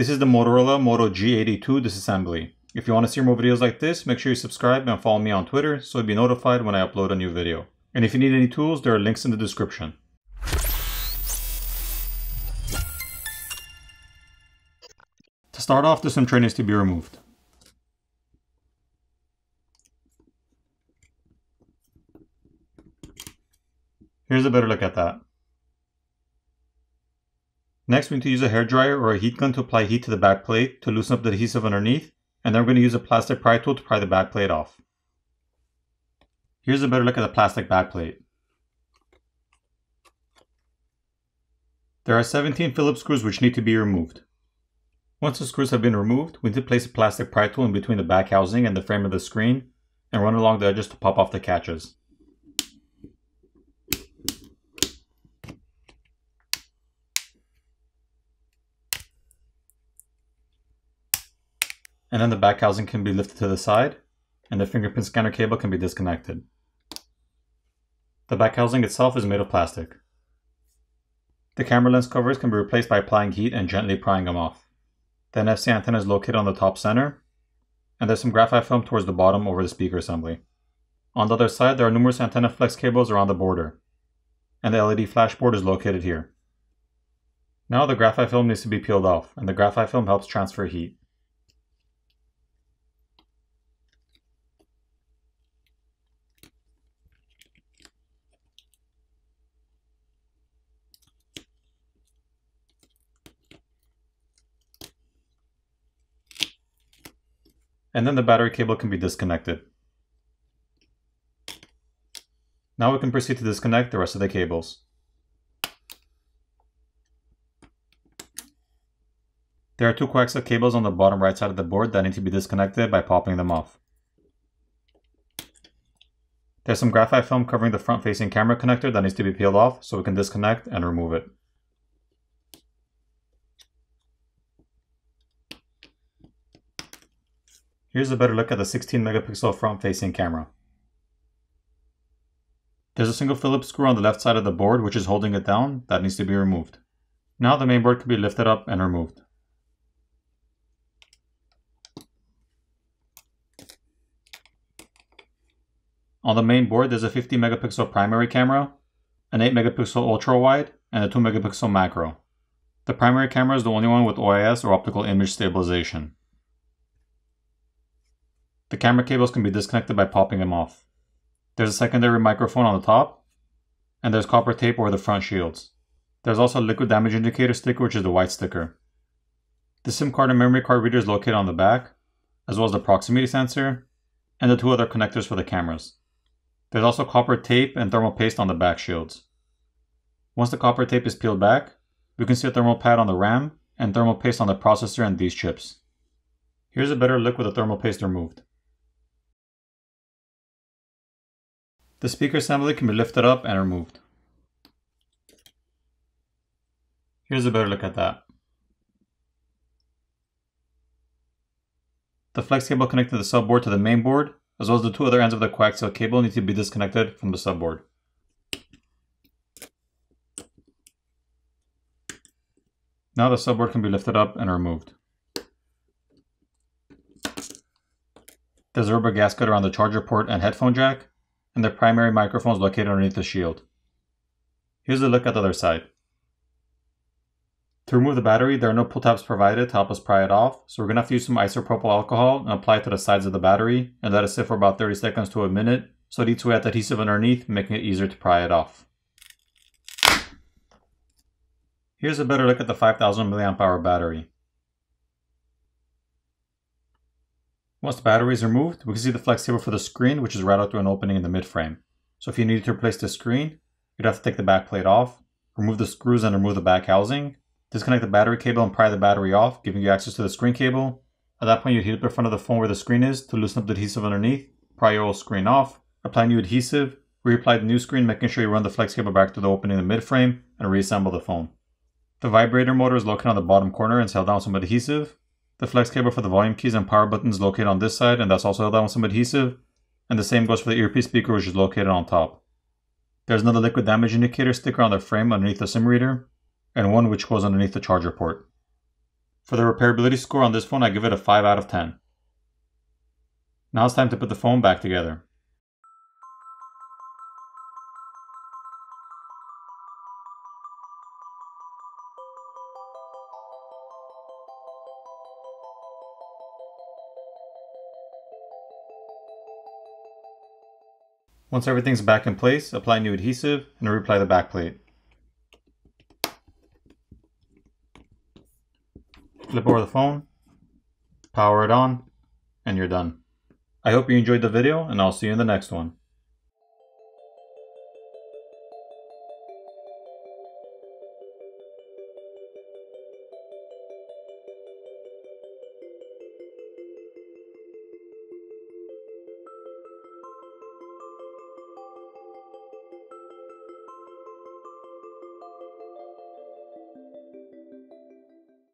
This is the Motorola Moto G82 disassembly. If you want to see more videos like this, make sure you subscribe and follow me on Twitter so you'll be notified when I upload a new video. And if you need any tools, there are links in the description. To start off, the SIM tray needs to be removed. Here's a better look at that. Next, we need to use a hair dryer or a heat gun to apply heat to the back plate to loosen up the adhesive underneath, and then we're going to use a plastic pry tool to pry the back plate off. Here's a better look at the plastic back plate. There are 17 Phillips screws which need to be removed. Once the screws have been removed, we need to place a plastic pry tool in between the back housing and the frame of the screen, and run along the edges to pop off the catches. And then the back housing can be lifted to the side, and the fingerprint scanner cable can be disconnected. The back housing itself is made of plastic. The camera lens covers can be replaced by applying heat and gently prying them off. The NFC antenna is located on the top center, and there's some graphite film towards the bottom over the speaker assembly. On the other side, there are numerous antenna flex cables around the border, and the LED flashboard is located here. Now the graphite film needs to be peeled off, and the graphite film helps transfer heat. And then the battery cable can be disconnected. Now we can proceed to disconnect the rest of the cables. There are two coaxial cables on the bottom right side of the board that need to be disconnected by popping them off. There's some graphite film covering the front facing camera connector that needs to be peeled off so we can disconnect and remove it. Here's a better look at the 16 megapixel front facing camera. There's a single Phillips screw on the left side of the board which is holding it down that needs to be removed. Now the main board can be lifted up and removed. On the main board there's a 50 megapixel primary camera, an 8 megapixel ultra wide, and a 2 megapixel macro. The primary camera is the only one with OIS or optical image stabilization. Camera cables can be disconnected by popping them off. There's a secondary microphone on the top, and there's copper tape over the front shields. There's also a liquid damage indicator sticker, which is the white sticker. The SIM card and memory card reader is located on the back, as well as the proximity sensor, and the two other connectors for the cameras. There's also copper tape and thermal paste on the back shields. Once the copper tape is peeled back, we can see a thermal pad on the RAM and thermal paste on the processor and these chips. Here's a better look with the thermal paste removed. The speaker assembly can be lifted up and removed. Here's a better look at that. The flex cable connecting the subboard to the main board, as well as the two other ends of the coaxial cable need to be disconnected from the subboard. Now the subboard can be lifted up and removed. There's a rubber gasket around the charger port and headphone jack, and the primary microphone is located underneath the shield. Here's a look at the other side. To remove the battery, there are no pull tabs provided to help us pry it off, so we're going to have to use some isopropyl alcohol and apply it to the sides of the battery and let it sit for about 30 seconds to a minute so it eats away at the adhesive underneath, making it easier to pry it off. Here's a better look at the 5000 mAh battery. Once the battery is removed, we can see the flex cable for the screen, which is routed through an opening in the mid frame. So if you needed to replace the screen, you'd have to take the back plate off, remove the screws and remove the back housing, disconnect the battery cable and pry the battery off, giving you access to the screen cable. At that point, you'd heat up the front of the phone where the screen is to loosen up the adhesive underneath, pry your old screen off, apply new adhesive, reapply the new screen, making sure you run the flex cable back through the opening in the mid frame, and reassemble the phone. The vibrator motor is located on the bottom corner and held down with some adhesive. The flex cable for the volume keys and power buttons located on this side and that's also held down with some adhesive. And the same goes for the earpiece speaker which is located on top. There's another liquid damage indicator sticker on the frame underneath the SIM reader, and one which goes underneath the charger port. For the repairability score on this phone, I give it a 5 out of 10. Now it's time to put the phone back together. Once everything's back in place, apply new adhesive and reapply the backplate. Flip over the phone, power it on, and you're done. I hope you enjoyed the video and I'll see you in the next one.